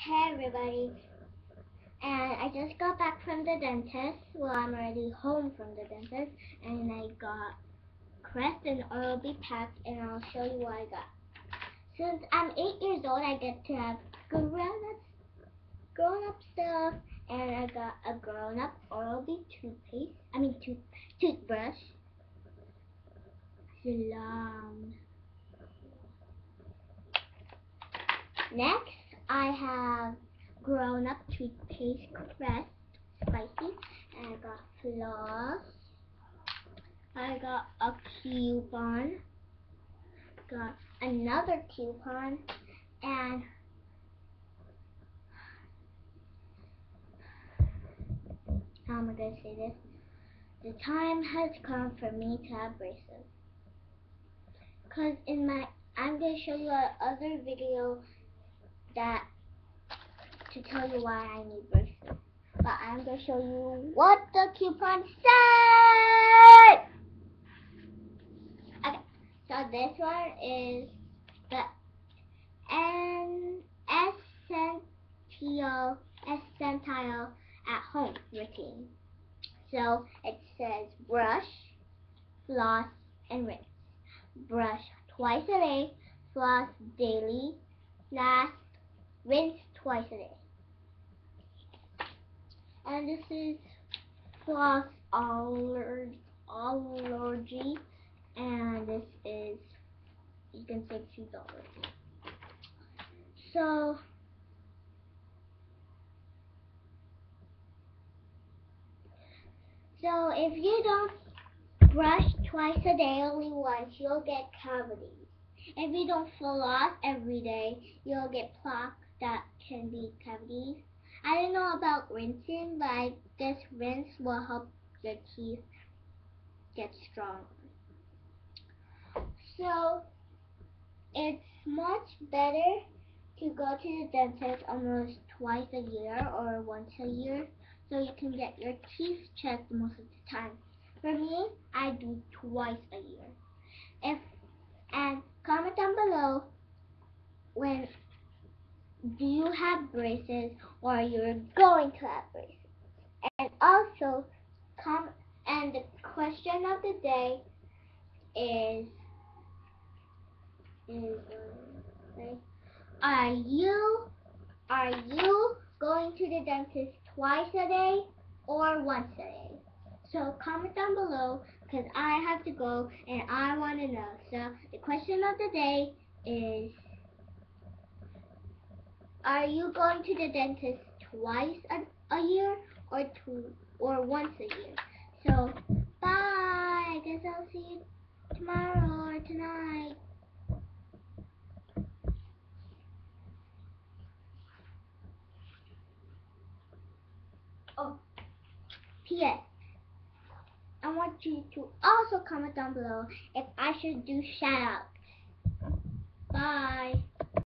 Hey everybody. And I just got back from the dentist. Well, I'm already home from the dentist. And I got Crest and Oral-B pack and I'll show you what I got. Since I'm 8 years old, I get to have grown-up grown up stuff. And I got a grown-up Oral-B toothpaste. I mean, tooth toothbrush. Salam. Next, I have grown up toothpaste crest spicy and I got floss. I got a coupon. Got another coupon and how am I gonna say this? The time has come for me to have braces. Cause in my I'm gonna show you another video that to tell you why I need braces. But I'm going to show you what the coupon said. Okay, so this one is the N Essential Essential at Home routine. So it says brush, floss, and rinse. Brush twice a day, floss daily, last rinse twice a day. And this is floss allergy, and this is you can save two dollars. So So if you don't brush twice a day only once, you'll get cavities. If you don't floss every day, you'll get plaque that can be cavities. I don't know about rinsing, but I guess rinse will help your teeth get strong. So it's much better to go to the dentist almost twice a year or once a year so you can get your teeth checked most of the time. For me, I do twice a year. If and comment down below when do you have braces or are you're going to have braces. And also, come and the question of the day is is are you are you going to the dentist twice a day or once a day? So comment down below because I have to go and I want to know. So the question of the day is are you going to the dentist twice a, a year or two or once a year? So bye. I guess I'll see you tomorrow or tonight. Oh, P.S. I want you to also comment down below if I should do shout outs. Bye.